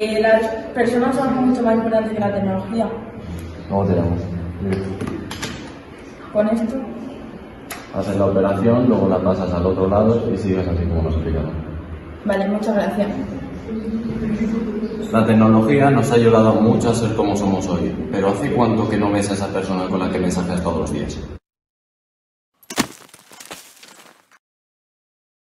Eh, las personas son mucho más importantes que la tecnología. ¿Cómo te? Con esto, Haces la operación, luego la pasas al otro lado y sigues así como nos explicamos. vale, muchas gracias. La tecnología nos ha ayudado mucho a ser como somos hoy, pero ¿hace cuánto que no ves a esa persona con la que mensajeas todos los días?